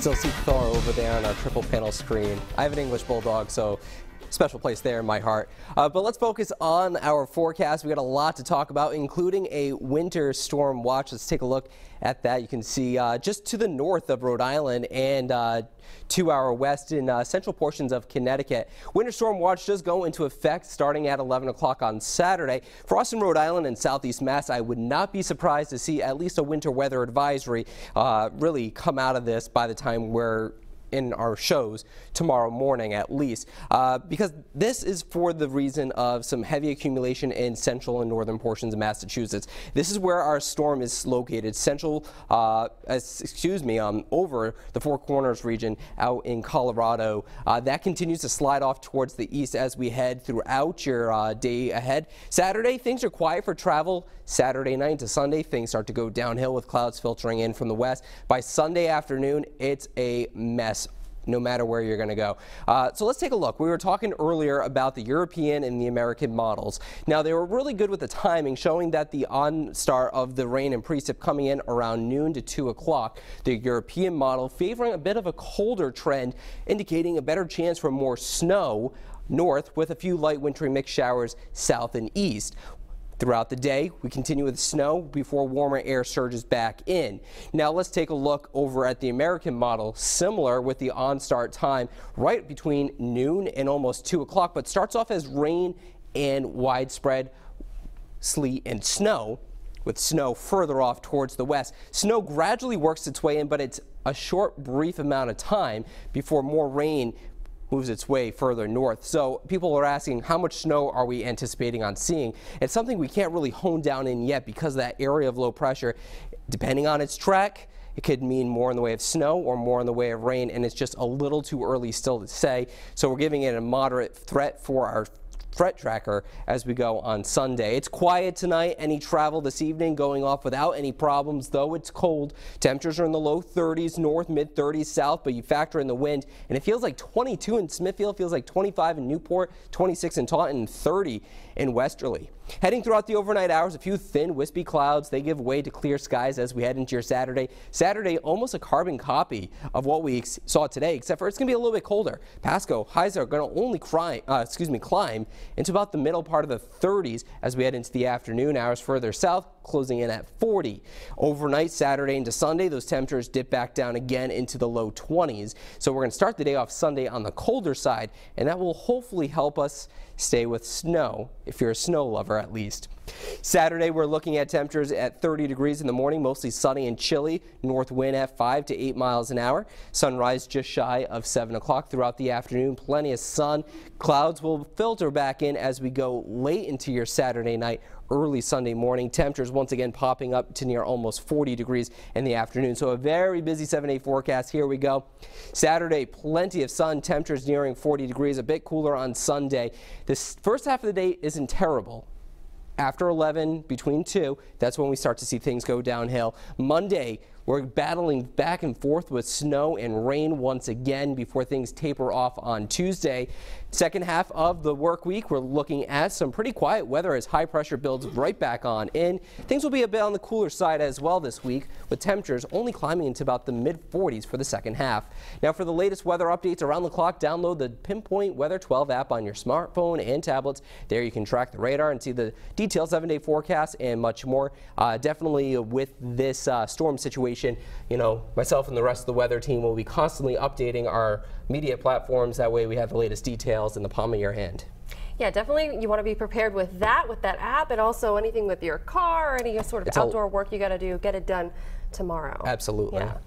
Still see Thor over there on our triple panel screen. I have an English Bulldog, so special place there in my heart. Uh, but let's focus on our forecast. We got a lot to talk about, including a winter storm watch. Let's take a look at that. You can see uh, just to the north of Rhode Island and uh, to our west in uh, central portions of Connecticut. Winter storm watch does go into effect starting at 11 o'clock on Saturday. For us in Rhode Island and southeast Mass, I would not be surprised to see at least a winter weather advisory uh, really come out of this by the time we're in our shows tomorrow morning at least uh, because this is for the reason of some heavy accumulation in central and northern portions of Massachusetts. This is where our storm is located, central, uh, excuse me, um, over the Four Corners region out in Colorado. Uh, that continues to slide off towards the east as we head throughout your uh, day ahead. Saturday, things are quiet for travel. Saturday night to Sunday, things start to go downhill with clouds filtering in from the west. By Sunday afternoon, it's a mess no matter where you're going to go. Uh, so let's take a look. We were talking earlier about the European and the American models. Now they were really good with the timing, showing that the onstart of the rain and precip coming in around noon to 2 o'clock. The European model favoring a bit of a colder trend, indicating a better chance for more snow north with a few light wintry mixed showers south and east. Throughout the day, we continue with snow before warmer air surges back in. Now let's take a look over at the American model, similar with the on-start time right between noon and almost 2 o'clock, but starts off as rain and widespread sleet and snow with snow further off towards the west. Snow gradually works its way in, but it's a short, brief amount of time before more rain moves its way further north. So people are asking how much snow are we anticipating on seeing? It's something we can't really hone down in yet because that area of low pressure, depending on its track, it could mean more in the way of snow or more in the way of rain, and it's just a little too early still to say. So we're giving it a moderate threat for our threat tracker as we go on Sunday. It's quiet tonight. Any travel this evening going off without any problems, though it's cold. Temperatures are in the low 30s, north, mid 30s, south, but you factor in the wind, and it feels like 22 in Smithfield, feels like 25 in Newport, 26 in Taunton, 30 in Westerly. Heading throughout the overnight hours, a few thin, wispy clouds. They give way to clear skies as we head into your Saturday. Saturday, almost a carbon copy of what we saw today, except for it's going to be a little bit colder. Pascoag highs are going to only cry, uh, excuse me, climb into about the middle part of the 30s as we head into the afternoon hours further south, closing in at 40. Overnight, Saturday into Sunday, those temperatures dip back down again into the low 20s. So we're going to start the day off Sunday on the colder side, and that will hopefully help us stay with snow if you're a snow lover at least. Saturday, we're looking at temperatures at 30 degrees in the morning, mostly sunny and chilly. North wind at 5 to 8 miles an hour. Sunrise just shy of 7 o'clock throughout the afternoon. Plenty of sun. Clouds will filter back in as we go late into your Saturday night early Sunday morning. Temperatures once again popping up to near almost 40 degrees in the afternoon. So a very busy seven-day forecast. Here we go. Saturday, plenty of sun. Temperatures nearing 40 degrees. A bit cooler on Sunday. This first half of the day isn't terrible after 11, between 2, that's when we start to see things go downhill. Monday, we're battling back and forth with snow and rain once again before things taper off on Tuesday. Second half of the work week, we're looking at some pretty quiet weather as high pressure builds right back on in. Things will be a bit on the cooler side as well this week, with temperatures only climbing into about the mid 40s for the second half. Now for the latest weather updates around the clock, download the Pinpoint Weather 12 app on your smartphone and tablets. There you can track the radar and see the detailed seven day forecast and much more. Uh, definitely with this uh, storm situation, you know, myself and the rest of the weather team will be constantly updating our media platforms. That way we have the latest details in the palm of your hand. Yeah, definitely you want to be prepared with that, with that app, and also anything with your car or any sort of it's outdoor work you got to do, get it done tomorrow. Absolutely. Yeah.